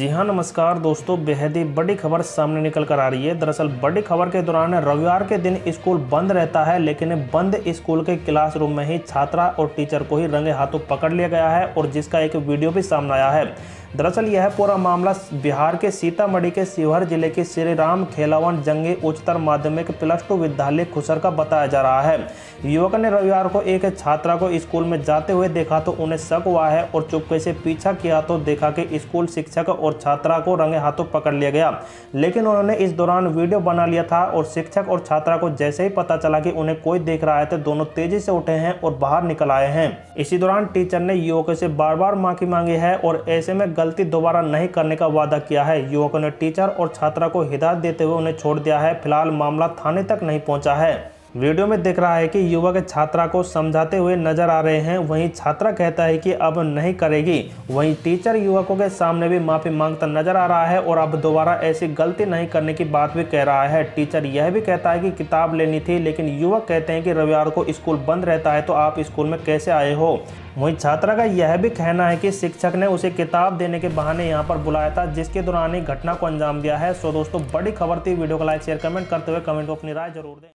जी हाँ नमस्कार दोस्तों, बेहद ही बड़ी खबर सामने निकल कर आ रही है। दरअसल बड़ी खबर के दौरान रविवार के दिन स्कूल बंद रहता है, लेकिन बंद स्कूल के क्लासरूम में ही छात्रा और टीचर को ही रंगे हाथों पकड़ लिया गया है और जिसका एक वीडियो भी सामने आया है। दरअसल यह पूरा मामला बिहार के सीतामढ़ी के शिवहर ज़िले के श्री राम खेलावन जंगी उच्चतर माध्यमिक प्लस टू विद्यालय खुसर का बताया जा रहा है। युवक ने रविवार को एक छात्रा को स्कूल में जाते हुए देखा तो उन्हें शक हुआ है और चुपके से पीछा किया तो देखा कि स्कूल शिक्षक और छात्रा को रंगे हाथों पकड़ लिया गया। लेकिन उन्होंने इस दौरान वीडियो बना लिया था और शिक्षक और छात्रा को जैसे ही पता चला कि उन्हें कोई देख रहा है तो दोनों तेज़ी से उठे हैं और बाहर निकल आए हैं। इसी दौरान टीचर ने युवक से बार बार माफ़ी मांगी है और ऐसे में गलती दोबारा नहीं करने का वादा किया है। युवकों ने टीचर और छात्रा को हिदायत देते हुए उन्हें छोड़ दिया है। फ़िलहाल मामला थाने तक नहीं पहुँचा है। वीडियो में दिख रहा है कि युवक छात्रा को समझाते हुए नज़र आ रहे हैं। वहीं छात्रा कहता है कि अब नहीं करेगी। वहीं टीचर युवकों के सामने भी माफ़ी माँगता नज़र आ रहा है और अब दोबारा ऐसी गलती नहीं करने की बात भी कह रहा है। टीचर यह भी कहता है कि किताब लेनी थी, लेकिन युवक कहते हैं कि रविवार को स्कूल बंद रहता है तो आप स्कूल में कैसे आए हो? वहीं छात्रा का यह भी कहना है कि शिक्षक ने उसे किताब देने के बहाने यहाँ पर बुलाया था, जिसके दौरान ही घटना को अंजाम दिया है। सो दोस्तों, बड़ी खबर थी। वीडियो को लाइक, शेयर, कमेंट करते हुए कमेंट को अपनी राय ज़रूर दें।